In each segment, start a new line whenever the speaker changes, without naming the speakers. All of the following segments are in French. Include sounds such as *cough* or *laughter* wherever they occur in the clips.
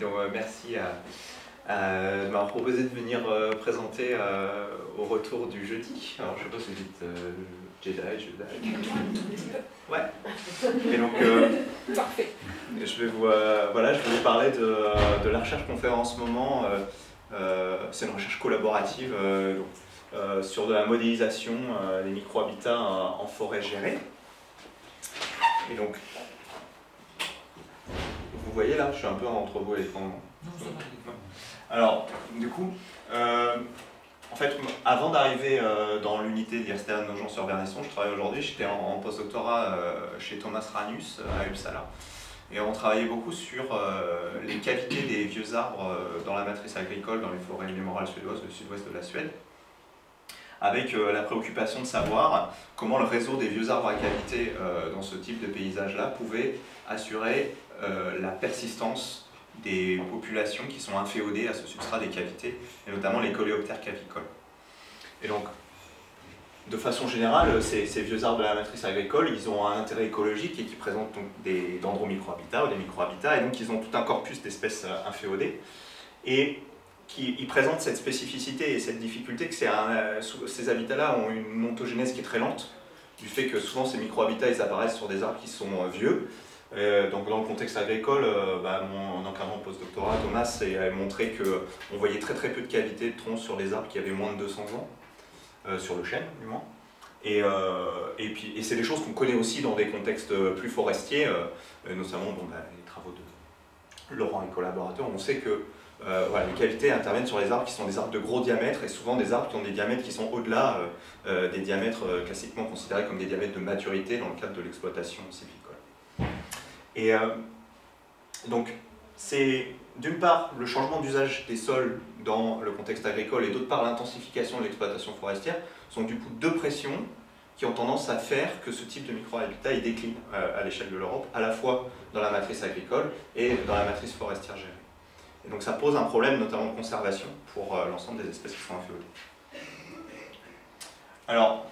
Donc, merci à, à- de m'avoir proposé de venir euh, présenter euh, au retour du jeudi. Alors je sais pas si vous dites euh, Jedi, Jedi. *laughs* Ouais. Et donc
Parfait.
je vais vous voilà, je vais vous parler de, de la recherche qu'on fait en ce moment. euh, C'est une recherche collaborative euh, donc, euh, sur de la modélisation des micro-habitats en, en forêt gérée. Et donc vous voyez là, je suis un peu entre vous et l'écran. Alors, du coup, euh, en fait, avant d'arriver euh, dans l'unité d'IRSTEA Nogent sur Vernesson, je travaille aujourd'hui, j'étais en, en postdoctorat euh, chez Thomas Ranus à Uppsala. Et on travaillait beaucoup sur les qualités des vieux arbres dans la matrice agricole, dans les forêts litorales suédoises, le sud-ouest de la Suède, avec euh, la préoccupation de savoir comment le réseau des vieux arbres à cavité euh, dans ce type de paysage-là pouvait assurer euh, la persistance des populations qui sont inféodées à ce substrat des cavités, et notamment les coléoptères cavicoles. Et donc, de façon générale, ces, vieux arbres de la matrice agricole, ils ont un intérêt écologique et qui présentent donc des dendromicrohabitats ou des microhabitats, et donc ils ont tout un corpus d'espèces inféodées, qui ils présentent cette spécificité et cette difficulté que euh, ces habitats-là ont une ontogénèse qui est très lente, du fait que souvent ces microhabitats ils apparaissent sur des arbres qui sont euh, vieux, euh, donc dans le contexte agricole, bah, mon encadrant postdoctorat, Thomas, a montré qu'on voyait très très peu de cavités de troncs sur les arbres qui avaient moins de 200 ans, sur le chêne du moins. Et, et, et c'est des choses qu'on connaît aussi dans des contextes plus forestiers, notamment bon, bah, les travaux de Laurent et collaborateurs. On sait que euh, voilà, les cavités interviennent sur les arbres qui sont des arbres de gros diamètre et souvent des arbres qui ont des diamètres qui sont au-delà euh, euh, des diamètres classiquement considérés comme des diamètres de maturité dans le cadre de l'exploitation sylvicole. Et donc, c'est d'une part le changement d'usage des sols dans le contexte agricole et d'autre part l'intensification de l'exploitation forestière sont du coup deux pressions qui ont tendance à faire que ce type de microhabitat décline à l'échelle de l'Europe, à la fois dans la matrice agricole et dans la matrice forestière gérée. Donc ça pose un problème notamment de conservation pour euh, l'ensemble des espèces qui sont inféodées. Alors,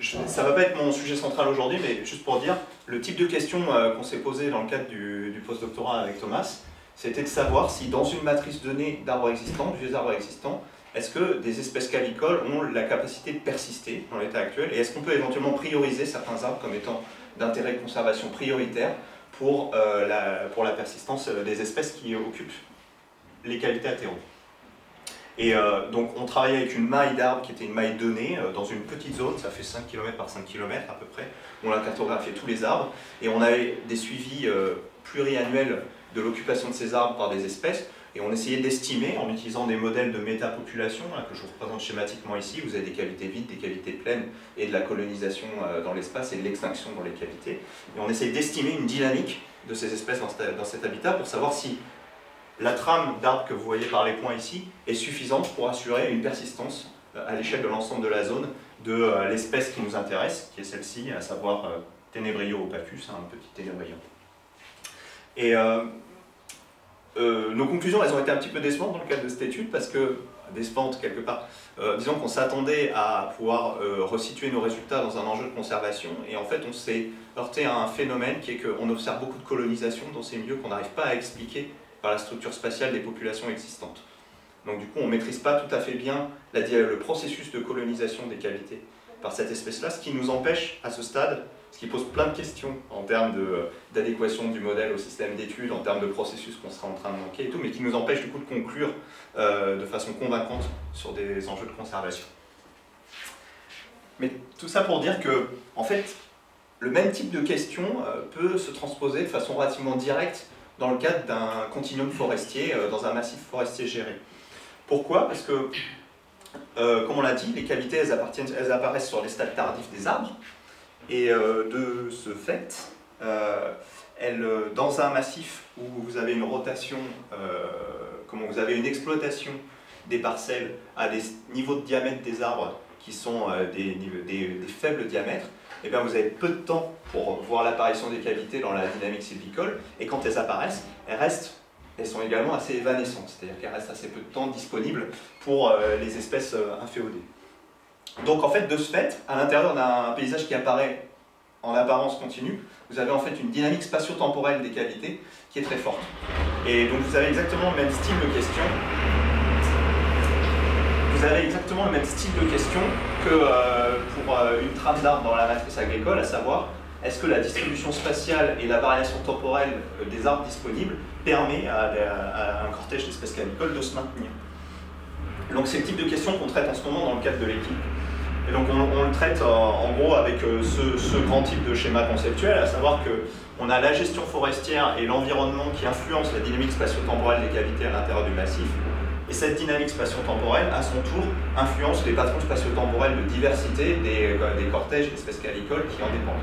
ça ne va pas être mon sujet central aujourd'hui, mais juste pour dire, le type de question euh, qu'on s'est posé dans le cadre du, postdoctorat avec Thomas, c'était de savoir si dans une matrice donnée d'arbres existants, vieux arbres existants, est-ce que des espèces cavicoles ont la capacité de persister dans l'état actuel et est-ce qu'on peut éventuellement prioriser certains arbres comme étant d'intérêt de conservation prioritaire pour, euh, la, pour la persistance des espèces qui occupent les cavités athéro. Et euh, donc on travaillait avec une maille d'arbres qui était une maille donnée euh, dans une petite zone, ça fait 5 km par 5 km à peu près. On a cartographié tous les arbres et on avait des suivis euh, pluriannuels de l'occupation de ces arbres par des espèces. Et on essayait d'estimer en utilisant des modèles de métapopulation là, que je vous représente schématiquement ici. Vous avez des cavités vides, des cavités pleines et de la colonisation dans l'espace et de l'extinction dans les cavités. Et on essayait d'estimer une dynamique de ces espèces dans cet habitat pour savoir si la trame d'arbres que vous voyez par les points ici est suffisante pour assurer une persistance euh, à l'échelle de l'ensemble de la zone de euh, l'espèce qui nous intéresse, qui est celle-ci, à savoir euh, Tenebrio opacus, un petit ténébrien. Et nos conclusions, elles ont été un petit peu décevantes dans le cadre de cette étude, parce que, décevantes quelque part, disons qu'on s'attendait à pouvoir resituer nos résultats dans un enjeu de conservation, et en fait on s'est heurté à un phénomène qui est qu'on observe beaucoup de colonisation dans ces milieux qu'on n'arrive pas à expliquer par la structure spatiale des populations existantes. Donc du coup, on ne maîtrise pas tout à fait bien le processus de colonisation des cavités par cette espèce-là, ce qui nous empêche à ce stade, ce qui pose plein de questions en termes de- d'adéquation du modèle au système d'études, en termes de processus qu'on sera en train de manquer et tout, mais qui nous empêche du coup de conclure euh, de façon convaincante sur des enjeux de conservation. Mais tout ça pour dire que, en fait, le même type de question euh, peut se transposer de façon relativement directe dans le cadre d'un continuum forestier, euh, dans un massif forestier géré. Pourquoi? Parce que, euh, comme on l'a dit, les cavités, elles, apparaissent sur les stades tardifs des arbres, et euh, de ce fait, elles, dans un massif où vous avez une rotation, comment vous avez une exploitation des parcelles à des niveaux de diamètre des arbres qui sont des faibles diamètres, eh bien vous avez peu de temps pour voir l'apparition des cavités dans la dynamique sylvicole, et quand elles apparaissent, elles restent, elles sont également assez évanescentes, c'est-à-dire qu'elles restent assez peu de temps disponibles pour euh, les espèces euh, inféodées. Donc en fait, de ce fait, à l'intérieur d'un paysage qui apparaît en apparence continue, vous avez en fait une dynamique spatio-temporelle des cavités qui est très forte. Et donc vous avez exactement le même style de question. Vous avez exactement le même style de question que euh, pour euh, une trame d'arbre dans la matrice agricole, à savoir est-ce que la distribution spatiale et la variation temporelle euh, des arbres disponibles permet à, un cortège d'espèces cavicoles de se maintenir? Donc c'est le type de question qu'on traite en ce moment dans le cadre de l'équipe. Et donc on, le traite en, gros avec ce, ce, grand type de schéma conceptuel, à savoir que on a la gestion forestière et l'environnement qui influencent la dynamique spatio-temporelle des cavités à l'intérieur du massif. Et cette dynamique spatio-temporelle, à son tour, influence les patrons spatio-temporels de diversité des, euh, des cortèges d'espèces cavicoles qui en dépendent.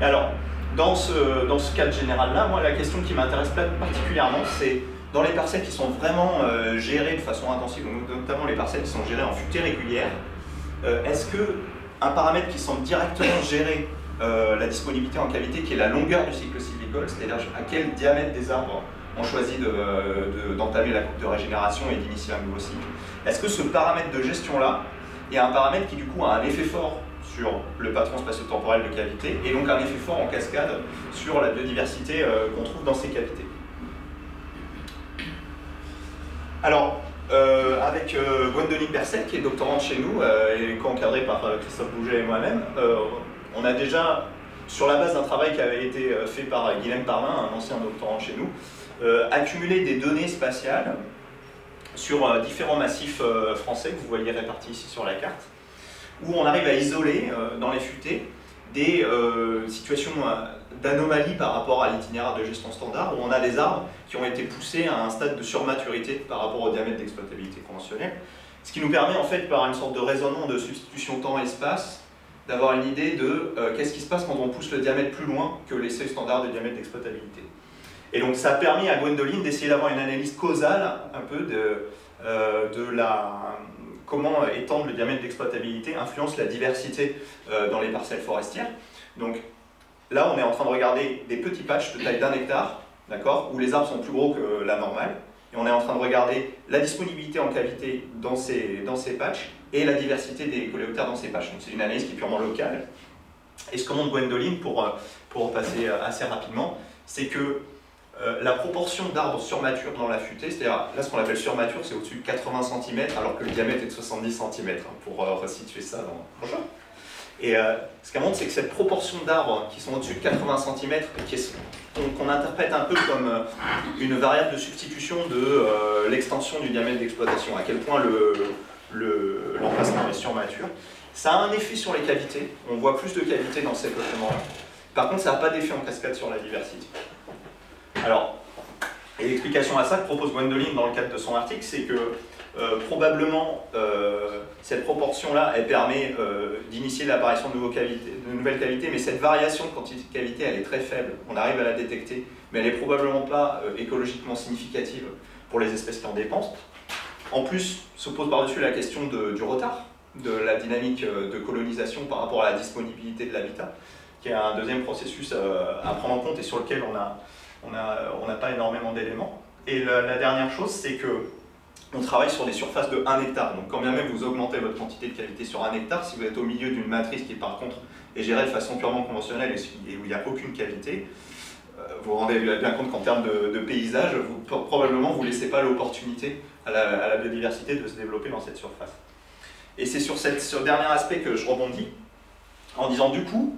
Alors, dans ce, dans ce cadre général-là, moi, la question qui m'intéresse particulièrement, c'est dans les parcelles qui sont vraiment euh, gérées de façon intensive, notamment les parcelles qui sont gérées en futée régulière, euh, est-ce que un paramètre qui semble directement gérer la disponibilité en cavité qui est la longueur du cycle sylvicole, c'est-à-dire à quel diamètre des arbres on choisit d'entamer la coupe de régénération et d'initier un nouveau cycle. Est-ce que ce paramètre de gestion-là est un paramètre qui du coup a un effet fort sur le patron spatio-temporel de cavité et donc un effet fort en cascade sur la biodiversité euh, qu'on trouve dans ces cavités? Alors, euh, avec Gwendoline Berset, qui est doctorante chez nous et co-encadrée par Christophe Bouget et moi-même, on a déjà, sur la base d'un travail qui avait été euh, fait par Guilhem Parlin, un ancien doctorant chez nous, euh, accumulé des données spatiales sur euh, différents massifs français que vous voyez répartis ici sur la carte, où on arrive à isoler dans les futaies des situations d'anomalie par rapport à l'itinéraire de gestion standard, où on a des arbres qui ont été poussés à un stade de surmaturité par rapport au diamètre d'exploitabilité conventionnelle, ce qui nous permet en fait par une sorte de raisonnement de substitution temps-espace d'avoir une idée de euh, qu'est-ce qui se passe quand on pousse le diamètre plus loin que les seuils standards de diamètre d'exploitabilité. Et donc ça a permis à Gwendoline d'essayer d'avoir une analyse causale un peu de, euh, de la, comment étendre le diamètre d'exploitabilité influence la diversité euh, dans les parcelles forestières. Donc là on est en train de regarder des petits patchs de taille d'un hectare, d'accord, où les arbres sont plus gros que la normale, et on est en train de regarder la disponibilité en cavité dans ces, dans ces patchs et la diversité des coléoptères dans ces patchs. Donc c'est une analyse qui est purement locale. Et ce que montre Gwendoline, pour, pour passer assez rapidement, c'est que euh, la proportion d'arbres surmatures dans la futée, c'est-à-dire là ce qu'on appelle surmature, c'est au-dessus de 80 cm, alors que le diamètre est de 70 cm, hein, pour resituer ça dans prochain. Et ce qu'elle montre, c'est que cette proportion d'arbres qui sont au-dessus de 80 cm, qu'on interprète un peu comme une variable de substitution de l'extension du diamètre d'exploitation, à quel point le, l'emplacement est surmature. Ça a un effet sur les cavités, on voit plus de cavités dans ces peuplements-là. Par contre, ça n'a pas d'effet en cascade sur la diversité. Alors, l'explication à ça que propose Gwendoline dans le cadre de son article, c'est que euh, probablement euh, cette proportion-là, elle permet euh, d'initier l'apparition de, nouvelles cavités, mais cette variation de quantité de cavités, elle est très faible. On arrive à la détecter, mais elle n'est probablement pas écologiquement significative pour les espèces qui en dépendent. En plus, se pose par-dessus la question du retard de la dynamique de colonisation par rapport à la disponibilité de l'habitat, qui est un deuxième processus à prendre en compte et sur lequel on n'a on a, pas énormément d'éléments. Et la, dernière chose, c'est que on travaille sur des surfaces de 1 hectare. Donc quand bien même vous augmentez votre quantité de qualité sur 1 hectare, si vous êtes au milieu d'une matrice qui par contre est gérée de façon purement conventionnelle et où il n'y a aucune qualité, euh, vous vous rendez bien compte qu'en termes de, paysage, vous, probablement vous ne laissez pas l'opportunité à la, biodiversité de se développer dans cette surface. Et c'est sur, ce dernier aspect que je rebondis, en disant du coup,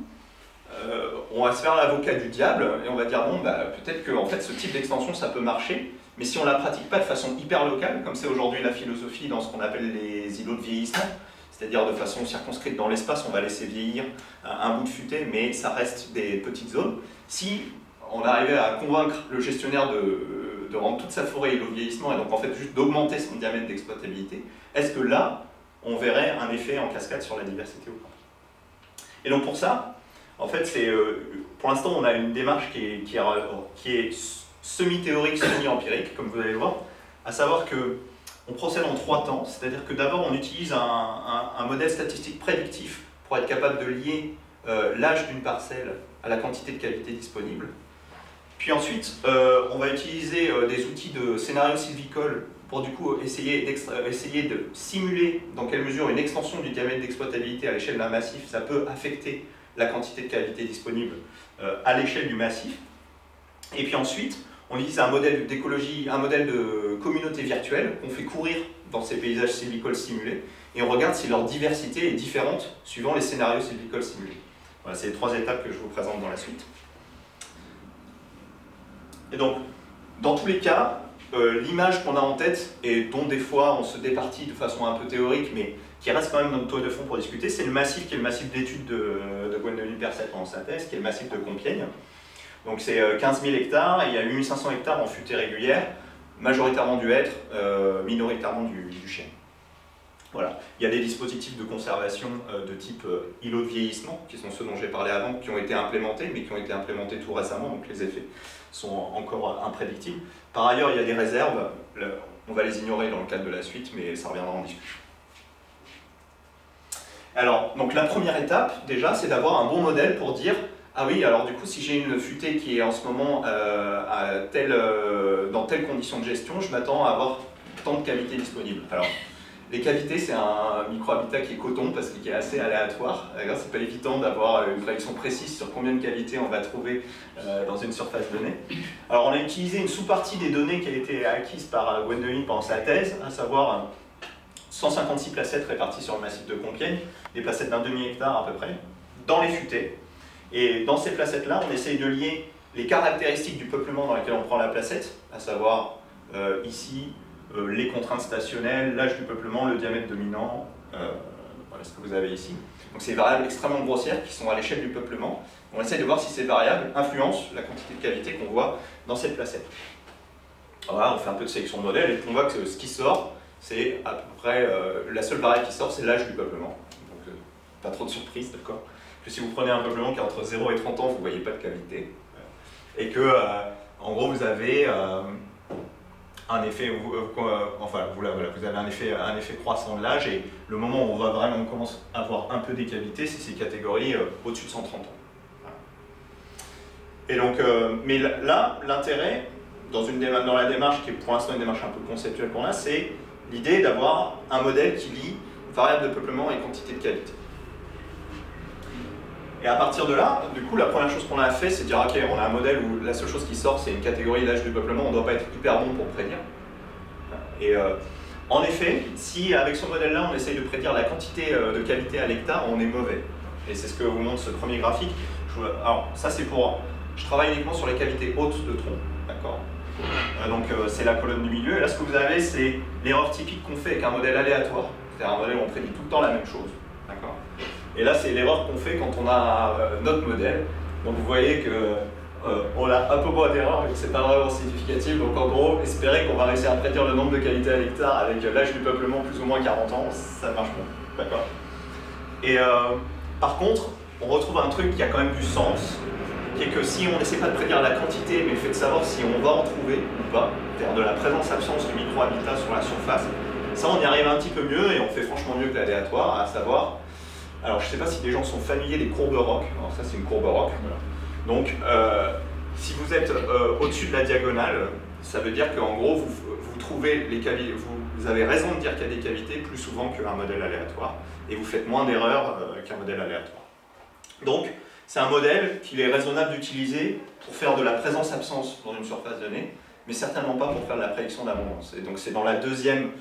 euh, on va se faire l'avocat du diable et on va dire bon, bah, peut-être que en fait, ce type d'extension ça peut marcher, mais si on ne la pratique pas de façon hyper locale, comme c'est aujourd'hui la philosophie dans ce qu'on appelle les îlots de vieillissement, c'est-à-dire de façon circonscrite dans l'espace, on va laisser vieillir un bout de futaie, mais ça reste des petites zones. Si on arrivait à convaincre le gestionnaire de de rendre toute sa forêt au vieillissement et donc en fait juste d'augmenter son diamètre d'exploitabilité, est-ce que là, on verrait un effet en cascade sur la diversité ou pas? Et donc pour ça, en fait, c'est euh, pour l'instant, on a une démarche qui est, qui est semi-théorique, semi-empirique, comme vous allez le voir, à savoir que on procède en trois temps, c'est-à-dire que d'abord on utilise un, modèle statistique prédictif pour être capable de lier euh, l'âge d'une parcelle à la quantité de qualité disponible. Puis ensuite, euh, on va utiliser des outils de scénario sylvicole pour du coup essayer, essayer de simuler dans quelle mesure une extension du diamètre d'exploitabilité à l'échelle d'un massif, ça peut affecter la quantité de cavité disponible à l'échelle du massif. Et puis ensuite, on utilise un modèle d'écologie, un modèle de communauté virtuelle qu'on fait courir dans ces paysages sylvicoles simulés, et on regarde si leur diversité est différente suivant les scénarios sylvicoles simulés. Voilà, c'est les trois étapes que je vous présente dans la suite. Et donc, dans tous les cas, euh, l'image qu'on a en tête, et dont des fois on se départit de façon un peu théorique, mais qui reste quand même notre toile de fond pour discuter, c'est le massif qui est le massif d'études de, de Gwendoline Percet en synthèse, qui est le massif de Compiègne. Donc c'est 15 euh, 000 hectares, et il y a 8500 hectares en futée régulière, majoritairement du hêtre, euh, minoritairement du, chêne. Voilà. Il y a des dispositifs de conservation de type îlot de vieillissement, qui sont ceux dont j'ai parlé avant, qui ont été implémentés, mais qui ont été implémentés tout récemment, donc les effets sont encore imprédictibles. Par ailleurs, il y a des réserves, on va les ignorer dans le cadre de la suite, mais ça reviendra en discussion. Alors, donc la première étape, déjà, c'est d'avoir un bon modèle pour dire ah oui, alors du coup, si j'ai une futée qui est en ce moment euh, à euh, dans telle condition de gestion, je m'attends à avoir tant de cavités disponibles. Alors, les cavités, c'est un microhabitat qui est coton parce qu'il est assez aléatoire. C'est pas évident d'avoir une prédiction précise sur combien de cavités on va trouver euh, dans une surface donnée. Alors on a utilisé une sous-partie des données qui a été acquise par Gwendoline pendant sa thèse, à savoir 156 placettes réparties sur le massif de Compiègne, des placettes d'un demi-hectare à peu près, dans les futaies. Et dans ces placettes-là, on essaye de lier les caractéristiques du peuplement dans lesquelles on prend la placette, à savoir euh, ici euh, les contraintes stationnelles, l'âge du peuplement, le diamètre dominant, euh, voilà ce que vous avez ici. Donc c'est des variables extrêmement grossières qui sont à l'échelle du peuplement. On essaie de voir si ces variables influencent la quantité de cavité qu'on voit dans cette placette. Voilà, on fait un peu de sélection de modèles et on voit que ce qui sort, c'est à peu près euh, la seule variable qui sort, c'est l'âge du peuplement. Donc pas trop de surprise, d'accord? Que si vous prenez un peuplement qui est entre 0 et 30 ans, vous ne voyez pas de cavité. Et que, en gros, vous avez un effet, euh, euh, enfin vous, vous avez un effet, un effet croissant de l'âge et le moment où on va vraiment commencer à avoir un peu des cavités, c'est ces catégories euh, au-dessus de 130 ans. Et donc, mais là, l'intérêt dans, dans la démarche qui est pour l'instant une démarche un peu conceptuelle pour là, c'est l'idée d'avoir un modèle qui lie variable de peuplement et quantité de cavité. Et à partir de là, du coup, la première chose qu'on a fait, c'est de dire, ok, on a un modèle où la seule chose qui sort, c'est une catégorie d'âge du peuplement, on ne doit pas être hyper bon pour prédire. Et euh, en effet, si avec ce modèle-là, on essaye de prédire la quantité euh, de qualité à l'hectare, on est mauvais. Et c'est ce que vous montre ce premier graphique. alors, ça, c'est pour... Je travaille uniquement sur les cavités hautes de tronc, d'accord? Donc, c'est la colonne du milieu. Et là, ce que vous avez, c'est l'erreur typique qu'on fait avec un modèle aléatoire. C'est-à-dire un modèle où on prédit tout le temps la même chose, d'accord? Et là, c'est l'erreur qu'on fait quand on a euh, notre modèle. Donc vous voyez que euh, on a un peu moins d'erreur, mais c'est pas vraiment significatif. Donc en gros, espérer qu'on va réussir à prédire le nombre de qualités à l'hectare avec l'âge du peuplement plus ou moins 40 ans, ça marche pas. D'accord? Et euh, par contre, on retrouve un truc qui a quand même du sens, qui que si on n'essaie pas de prédire la quantité, mais le fait de savoir si on va en trouver ou pas, c'est-à-dire de la présence-absence du micro-habitat sur la surface, ça on y arrive un petit peu mieux et on fait franchement mieux que l'aléatoire, à savoir alors, je ne sais pas si les gens sont familiers des courbes ROC. Alors, ça, c'est une courbe ROC. Donc, euh, si vous êtes euh, au-dessus de la diagonale, ça veut dire qu'en gros, vous, trouvez les cavités, vous, avez raison de dire qu'il y a des cavités plus souvent qu'un modèle aléatoire, et vous faites moins d'erreurs euh, qu'un modèle aléatoire. Donc, c'est un modèle qu'il est raisonnable d'utiliser pour faire de la présence-absence dans une surface donnée, mais certainement pas pour faire de la prédiction d'abondance. Et donc, c'est dans la deuxième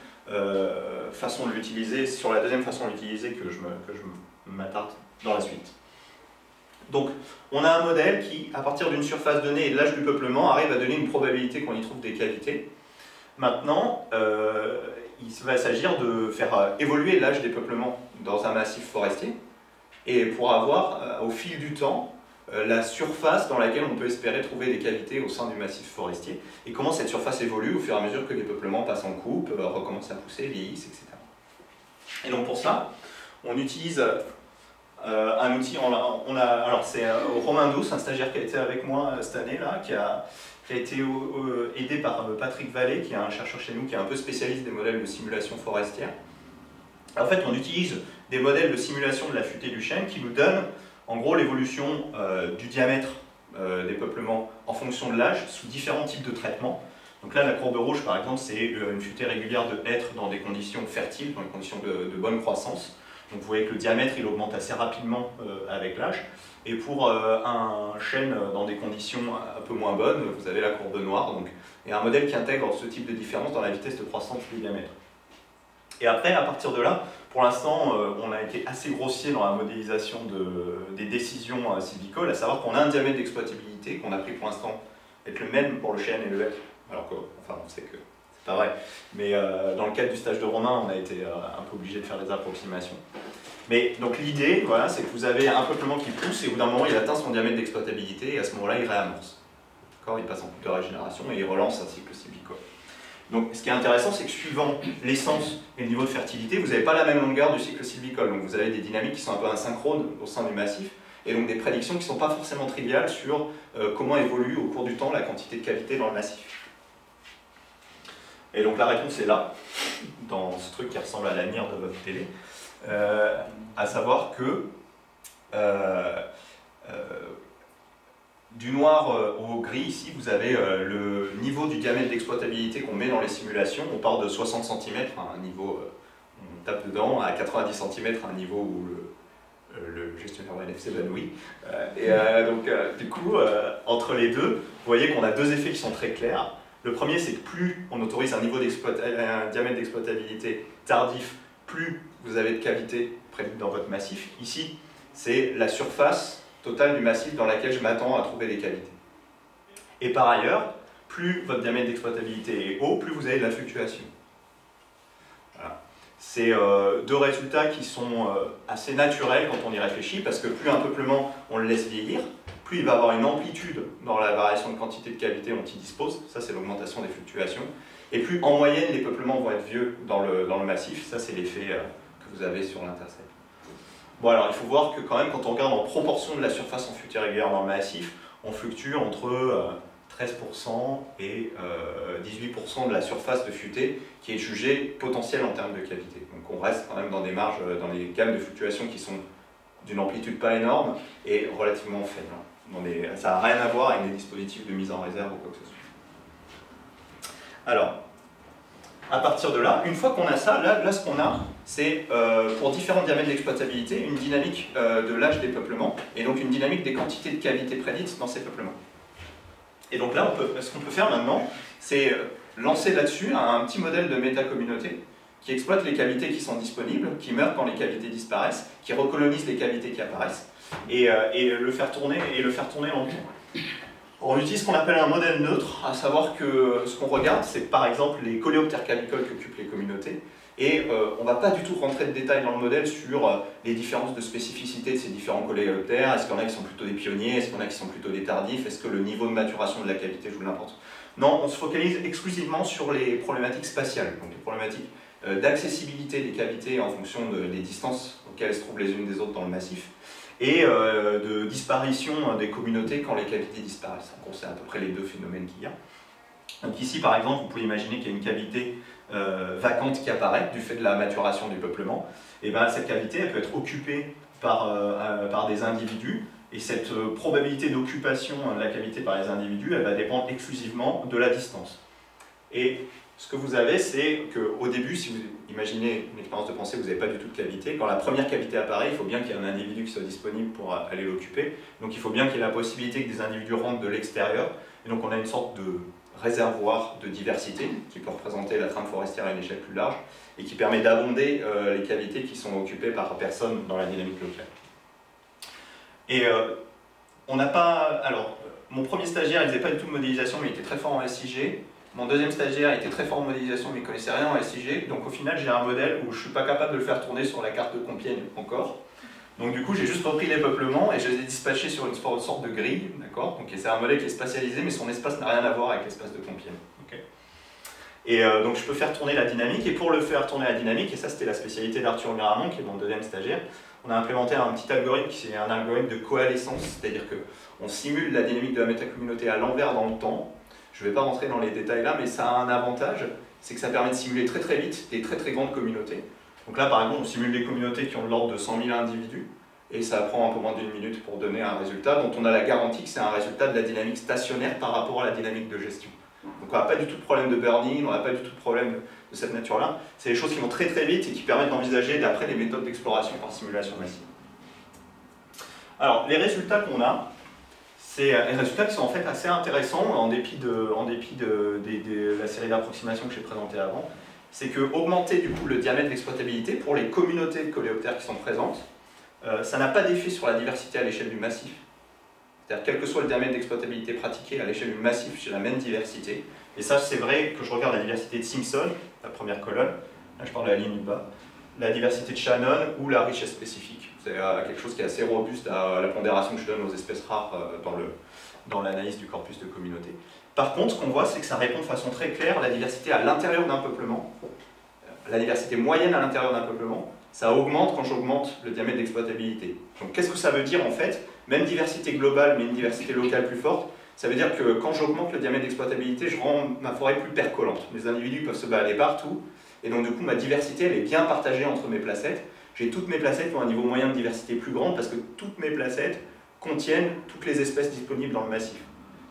façon de l'utiliser, sur la deuxième façon de l'utiliser que je m'attarde dans la suite. Donc, on a un modèle qui, à partir d'une surface donnée et de l'âge du peuplement, arrive à donner une probabilité qu'on y trouve des cavités. Maintenant, euh, il va s'agir de faire euh, évoluer l'âge des peuplements dans un massif forestier, et pour avoir, euh, au fil du temps, la surface dans laquelle on peut espérer trouver des cavités au sein du massif forestier, et comment cette surface évolue au fur et à mesure que les peuplements passent en coupe, recommencent à pousser, vieillissent, etc. Et donc pour ça, on utilise euh, un outil, on a, alors c'est euh, Romain Douce, un stagiaire qui a été avec moi euh, cette année là, qui a, été aidé par Patrick Vallée, qui est un chercheur chez nous, qui est un peu spécialiste des modèles de simulation forestière. En fait, on utilise des modèles de simulation de la futée du chêne qui nous donnent en gros l'évolution du diamètre des peuplements en fonction de l'âge sous différents types de traitements. Donc là, la courbe rouge, par exemple, c'est une futée régulière de hêtre dans des conditions fertiles, dans des conditions de bonne croissance. Donc vous voyez que le diamètre il augmente assez rapidement avec l'âge. Et pour un chêne dans des conditions un peu moins bonnes, vous avez la courbe noire. Donc, et un modèle qui intègre ce type de différence dans la vitesse de croissance du diamètre. Et après, à partir de là, pour l'instant, on a été assez grossier dans la modélisation de, des décisions sylvicoles, à savoir qu'on a un diamètre d'exploitabilité qu'on a pris pour l'instant être le même pour le chêne et le hêtre, alors que, enfin, on sait que c'est pas vrai. Mais euh, dans le cadre du stage de Romain, on a été euh, un peu obligé de faire des approximations. Mais donc l'idée, voilà, c'est que vous avez un peuplement qui pousse et au bout d'un moment, il atteint son diamètre d'exploitabilité et à ce moment-là, il réamorce. Il passe en couple de régénération et il relance un cycle sylvicole. Donc ce qui est intéressant, c'est que suivant l'essence et le niveau de fertilité, vous n'avez pas la même longueur du cycle sylvicole. Donc vous avez des dynamiques qui sont un peu asynchrones au sein du massif et donc des prédictions qui ne sont pas forcément triviales sur euh, comment évolue au cours du temps la quantité de cavité dans le massif. Et donc la réponse est là, dans ce truc qui ressemble à la mire de votre télé, euh, à savoir que euh, du noir au gris, ici, vous avez le niveau du diamètre d'exploitabilité qu'on met dans les simulations. On part de 60 cm un niveau, on tape dedans, à 90 cm un niveau où le, euh, le gestionnaire ONF s'évanouit. Euh, et euh, donc, du coup, entre les deux, vous voyez qu'on a deux effets qui sont très clairs. Le premier, c'est que plus on autorise un, niveau diamètre d'exploitabilité tardif, plus vous avez de cavités dans votre massif. Ici, c'est la surface totale du massif dans laquelle je m'attends à trouver des cavités. Et par ailleurs, plus votre diamètre d'exploitabilité est haut, plus vous avez de la fluctuation. C'est euh, deux résultats qui sont euh, assez naturels quand on y réfléchit, parce que plus un peuplement on le laisse vieillir, plus il va avoir une amplitude dans la variation de quantité de cavité dont il dispose, ça c'est l'augmentation des fluctuations, et plus en moyenne les peuplements vont être vieux dans le, dans le massif, ça c'est l'effet euh, que vous avez sur l'intercept. Bon alors il faut voir que quand même quand on regarde en proportion de la surface en fuite irrégulière dans le massif, on fluctue entre 13% et 18% euh, de la surface de futée qui est jugée potentielle en termes de cavité. Donc on reste quand même dans des marges, euh, dans des gammes de fluctuations qui sont d'une amplitude pas énorme et relativement faible. ça n'a rien à voir avec les dispositifs de mise en réserve ou quoi que ce soit. Alors, à partir de là, une fois qu'on a ça, là, ce qu'on a, c'est euh, pour différents diamètres d'exploitabilité, une dynamique de l'âge des peuplements et donc une dynamique des quantités de cavités prédites dans ces peuplements. Et donc là, ce qu'on peut faire maintenant, c'est euh, lancer là-dessus un petit modèle de métacommunauté qui exploite les cavités qui sont disponibles, qui meurent quand les cavités disparaissent, qui recolonise les cavités qui apparaissent, et, euh, le faire tourner et le faire tourner en. On utilise ce qu'on appelle un modèle neutre, à savoir que ce qu'on regarde, c'est par exemple les coléoptères cavicoles qu'occupent les communautés, et euh, on ne va pas du tout rentrer de détails dans le modèle sur euh, les différences de spécificité de ces différents coléoptères. Est-ce qu'il y en a qui sont plutôt des pionniers? Est-ce qu'il y en a qui sont plutôt des tardifs? Est-ce que le niveau de maturation de la qualité joue l'importance? Non, on se focalise exclusivement sur les problématiques spatiales, donc les problématiques euh, d'accessibilité des cavités en fonction des distances auxquelles elles se trouvent les unes des autres dans le massif, et de disparition des communautés quand les cavités disparaissent. Donc on sait à peu près les deux phénomènes qu'il y a. Donc ici, par exemple, vous pouvez imaginer qu'il y a une cavité euh, vacante qui apparaît du fait de la maturation du peuplement, et ben, cette cavité elle peut être occupée par, euh, euh, par des individus, et cette probabilité d'occupation de la cavité par les individus, elle va dépendre exclusivement de la distance. Ce que vous avez, c'est qu'au début, si vous imaginez une expérience de pensée, vous n'avez pas du tout de cavité. Quand la première cavité apparaît, il faut bien qu'il y ait un individu qui soit disponible pour aller l'occuper. Donc il faut bien qu'il y ait la possibilité que des individus rentrent de l'extérieur. Et donc on a une sorte de réservoir de diversité qui peut représenter la trame forestière à une échelle plus large et qui permet d'abonder euh, les cavités qui sont occupées par personne dans la dynamique locale. Et euh, on n'a pas. Alors, mon premier stagiaire, il faisait pas du tout de modélisation, mais il était très fort en SIG. Mon deuxième stagiaire était très fort en modélisation, mais il connaissait rien en SIG. Donc, au final, j'ai un modèle où je suis pas capable de le faire tourner sur la carte de Compiègne encore. Donc du coup, j'ai juste repris les peuplements et je les ai dispatchés sur une sorte de grille, d'accord? Donc c'est un modèle qui est spatialisé, mais son espace n'a rien à voir avec l'espace de Compiègne. Et euh, donc je peux faire tourner la dynamique, et pour le faire tourner la dynamique, et ça c'était la spécialité d'Arthur Miramont, qui est mon deuxième stagiaire, on a implémenté un petit algorithme qui est un algorithme de coalescence, c'est-à-dire qu'on simule la dynamique de la métacommunauté à l'envers dans le temps. Je ne vais pas rentrer dans les détails là, mais ça a un avantage, c'est que ça permet de simuler très très vite des très très grandes communautés. Donc là, par exemple, on simule des communautés qui ont de l'ordre de 100 000 individus, et ça prend un peu moins d'une minute pour donner un résultat dont on a la garantie que c'est un résultat de la dynamique stationnaire par rapport à la dynamique de gestion. Donc on n'a pas du tout de problème de burning, on n'a pas du tout de problème de cette nature-là. C'est des choses qui vont très très vite et qui permettent d'envisager d'après des méthodes d'exploration par simulation massive. Alors, les résultats qu'on a, c'est des résultats qui sont en fait assez intéressants en dépit de, en dépit de, la série d'approximations que j'ai présentées avant. C'est que augmenter du coup le diamètre d'exploitabilité pour les communautés de coléoptères qui sont présentes, euh, ça n'a pas d'effet sur la diversité à l'échelle du massif. C'est-à-dire quel que soit le diamètre d'exploitabilité pratiqué à l'échelle du massif, j'ai la même diversité. Et ça, c'est vrai que je regarde la diversité de Simpson, la première colonne, là je parle de la ligne du bas, la diversité de Shannon ou la richesse spécifique. C'est euh, quelque chose qui est assez robuste à la pondération que je donne aux espèces rares euh, dans, le, dans l'analyse du corpus de communauté. Par contre, ce qu'on voit, c'est que ça répond de façon très claire à la diversité à l'intérieur d'un peuplement, la diversité moyenne à l'intérieur d'un peuplement, ça augmente quand j'augmente le diamètre d'exploitabilité. Donc qu'est-ce que ça veut dire en fait? Même diversité globale, mais une diversité locale plus forte, ça veut dire que quand j'augmente le diamètre d'exploitabilité, je rends ma forêt plus percolante. Les individus peuvent se balader partout, et donc du coup ma diversité elle est bien partagée entre mes placettes. J'ai toutes mes placettes qui ont un niveau moyen de diversité plus grand parce que toutes mes placettes contiennent toutes les espèces disponibles dans le massif.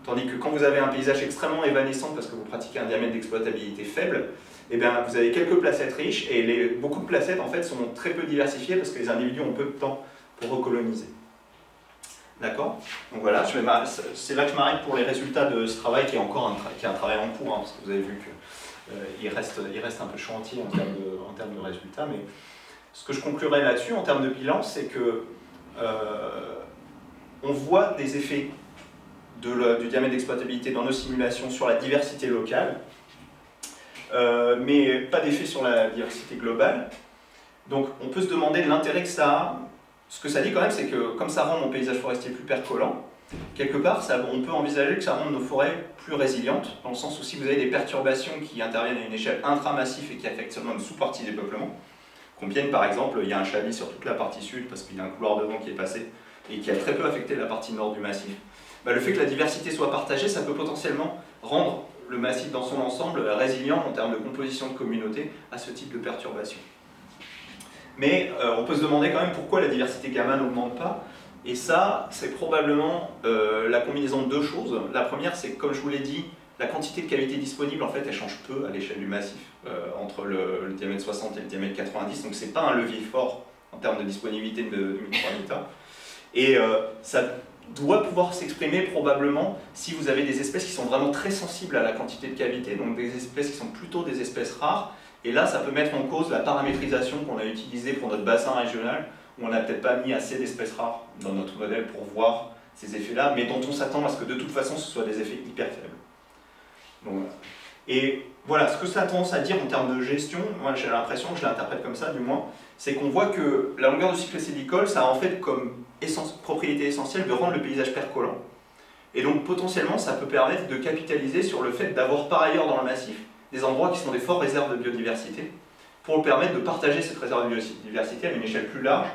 Tandis que quand vous avez un paysage extrêmement évanescent parce que vous pratiquez un diamètre d'exploitabilité faible, eh bien, vous avez quelques placettes riches et les, beaucoup de placettes en fait sont très peu diversifiées parce que les individus ont peu de temps pour recoloniser. D'accord? Donc voilà, c'est là que je m'arrête pour les résultats de ce travail qui est encore un, qui est un travail en cours, hein, parce que vous avez vu qu'il euh, reste, il reste un peu chantier en termes, de, de résultats. Mais ce que je conclurai là-dessus en termes de bilan, c'est que euh, on voit des effets de du diamètre d'exploitabilité dans nos simulations sur la diversité locale, euh, mais pas d'effet sur la diversité globale. Donc on peut se demander l'intérêt que ça a. Ce que ça dit quand même, c'est que comme ça rend mon paysage forestier plus percollant, quelque part, ça, on peut envisager que ça rende nos forêts plus résilientes, dans le sens où si vous avez des perturbations qui interviennent à une échelle intramassif et qui affectent seulement une sous-partie des peuplements, Compiègne par exemple, il y a un chablis sur toute la partie sud parce qu'il y a un couloir de vent qui est passé et qui a très peu affecté la partie nord du massif. Bah, le fait que la diversité soit partagée, ça peut potentiellement rendre le massif dans son ensemble résilient en termes de composition de communauté à ce type de perturbation. Mais euh, on peut se demander quand même pourquoi la diversité gamma n'augmente pas. Et ça, c'est probablement euh, la combinaison de deux choses. La première, c'est comme je vous l'ai dit, la quantité de cavités disponibles, en fait, elle change peu à l'échelle du massif, euh, entre le, diamètre 60 et le diamètre 90. Donc, c'est pas un levier fort en termes de disponibilité de, de microhabitat. Et ça doit pouvoir s'exprimer probablement si vous avez des espèces qui sont vraiment très sensibles à la quantité de cavités, donc des espèces qui sont plutôt des espèces rares. Et là, ça peut mettre en cause la paramétrisation qu'on a utilisée pour notre bassin régional, où on n'a peut-être pas mis assez d'espèces rares dans notre modèle pour voir ces effets-là, mais dont on s'attend à ce que de toute façon ce soit des effets hyper faibles. Et voilà, ce que ça a tendance à dire en termes de gestion, moi j'ai l'impression, je l'interprète comme ça du moins, c'est qu'on voit que la longueur de cycle acédicole, ça a en fait comme propriété essentielle de rendre le paysage percollant. Et donc potentiellement, ça peut permettre de capitaliser sur le fait d'avoir par ailleurs dans le massif des endroits qui sont des fortes réserves de biodiversité, pour permettre de partager cette réserve de biodiversité à une échelle plus large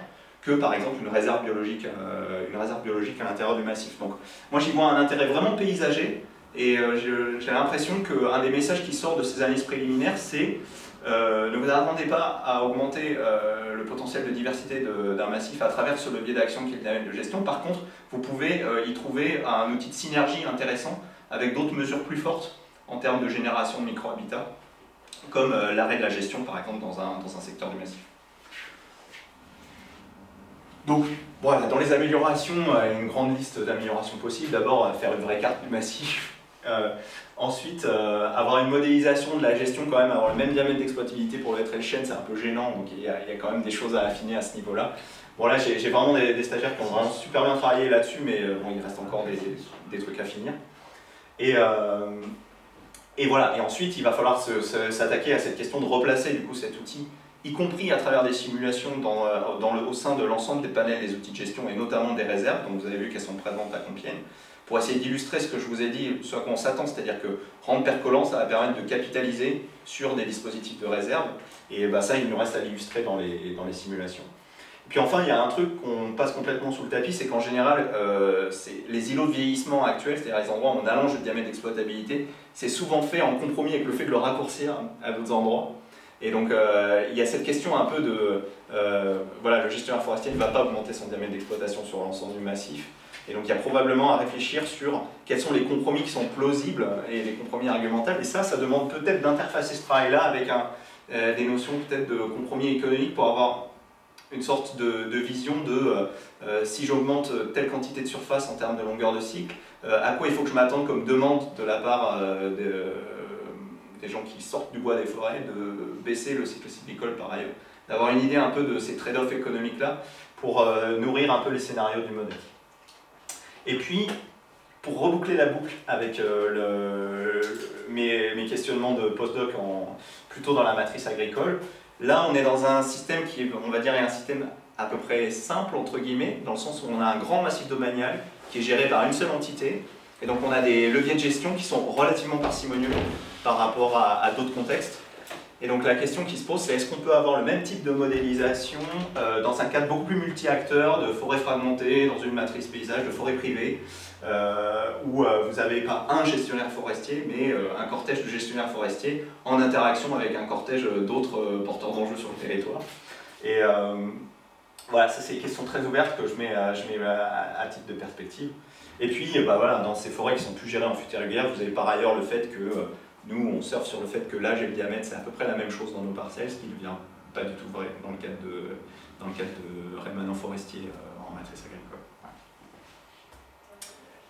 que par exemple une réserve biologique, euh, une réserve biologique à l'intérieur du massif. Donc moi j'y vois un intérêt vraiment paysager, et euh, j'ai l'impression qu'un des messages qui sort de ces analyses préliminaires, c'est euh, ne vous attendez pas à augmenter le potentiel de diversité d'un massif à travers ce levier d'action qui est le de gestion. Par contre, vous pouvez y trouver un outil de synergie intéressant avec d'autres mesures plus fortes en termes de génération de micro-habitats, comme l'arrêt de la gestion par exemple dans un, dans un secteur du massif. Donc voilà, dans les améliorations, il y a une grande liste d'améliorations possibles. D'abord, faire une vraie carte massif *laughs* Ensuite, euh, avoir une modélisation de la gestion, quand même, avoir le même diamètre d'exploitabilité pour le chaîne, c'est un peu gênant, donc il y, a, quand même des choses à affiner à ce niveau-là. Bon là, j'ai vraiment des, stagiaires qui ont vraiment super bien travaillé là-dessus, mais euh, bon, il reste encore des, trucs à finir. Et, euh, et, voilà, et ensuite, il va falloir s'attaquer à cette question de replacer du coup cet outil, y compris à travers des simulations dans, dans le, au sein de l'ensemble des panels des outils de gestion, et notamment des réserves, donc vous avez vu qu'elles sont présentes à Compiègne pour essayer d'illustrer ce que je vous ai dit, ce à quoi on s'attend, c'est-à-dire que rendre percolant, ça va permettre de capitaliser sur des dispositifs de réserve, et bah, ça, il nous reste à l'illustrer dans les, dans les simulations. Puis enfin, il y a un truc qu'on passe complètement sous le tapis, c'est qu'en général, euh, les îlots de vieillissement actuels, c'est-à-dire les endroits où on allonge diamètre d'exploitabilité, c'est souvent fait en compromis avec le fait de le raccourcir à d'autres endroits. Et donc, euh, il y a cette question un peu de, euh, voilà, le gestionnaire forestier ne va pas augmenter son diamètre d'exploitation sur l'ensemble du massif, Et donc il y a probablement à réfléchir sur quels sont les compromis qui sont plausibles et les compromis argumentables. Et ça, ça demande peut-être d'interfacer ce travail-là avec euh, des notions peut-être de compromis économique pour avoir une sorte de, vision de euh, euh, si j'augmente telle quantité de surface en termes de longueur de cycle, à quoi il faut que je m'attende comme demande de la part des, gens qui sortent du bois des forêts de baisser le cycle cyclicole par ailleurs. D'avoir une idée un peu de ces trade-offs économiques-là pour nourrir un peu les scénarios du modèle. Et puis, pour reboucler la boucle avec le, mes, questionnements de postdoc en, plutôt dans la matrice agricole. Là, on est dans un système qui, on va dire, est un système à peu près simple, entre guillemets, dans le sens où on a un grand massif domanial qui est géré par une seule entité. Et donc, on a des leviers de gestion qui sont relativement parcimonieux par rapport à, d'autres contextes. Et donc, la question qui se pose, c'est est-ce qu'on peut avoir le même type de modélisation euh, dans un cadre beaucoup plus multi-acteurs, de forêt fragmentée, dans une matrice paysage, de forêt privée euh, où euh, vous n'avez pas un gestionnaire forestier, mais euh, un cortège de gestionnaires forestiers en interaction avec un cortège d'autres porteurs d'enjeux sur le territoire. Et voilà, ça c'est une question très ouverte que je mets, je mets à, titre de perspective. Et puis, bah, voilà, dans ces forêts qui sont plus gérées en futé régulière, vous avez par ailleurs le fait que nous, on surfe sur le fait que l'âge et le diamètre, c'est à peu près la même chose dans nos parcelles, ce qui ne devient pas du tout vrai dans le cadre de, dans le cadre de rémanent forestier en matrice agricole.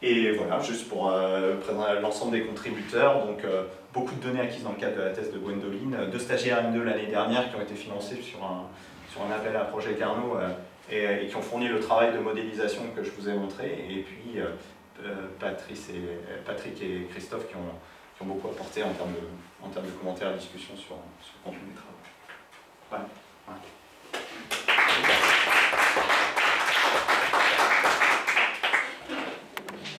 Et voilà, juste pour euh, présenter l'ensemble des contributeurs, donc euh, beaucoup de données acquises dans le cadre de la thèse de Gwendoline, euh, deux stagiaires M2 l'année dernière qui ont été financés sur un, sur un appel à projet Carnot et, qui ont fourni le travail de modélisation que je vous ai montré, et puis Patrick et Christophe qui ont, qui ont beaucoup apporté en termes de, en termes de commentaires et discussions sur, sur le contenu des travaux. Voilà.